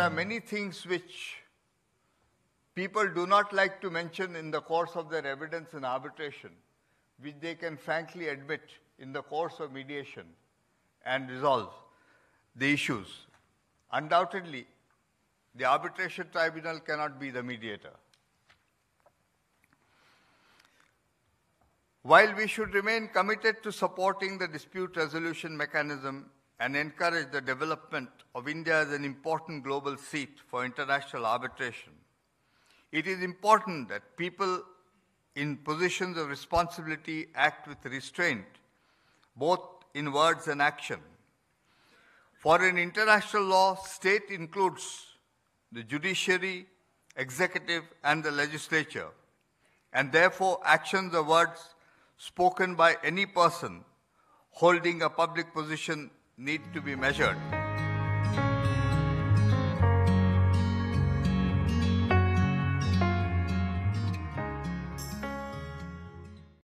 are many things which people do not like to mention in the course of their evidence in arbitration, which they can frankly admit in the course of mediation and resolve the issues. Undoubtedly, the arbitration tribunal cannot be the mediator. While we should remain committed to supporting the dispute resolution mechanism and encourage the development of India as an important global seat for international arbitration, it is important that people in positions of responsibility act with restraint, both in words and action. For in international law, state includes the judiciary, executive, and the legislature, and therefore actions or words spoken by any person holding a public position need to be measured.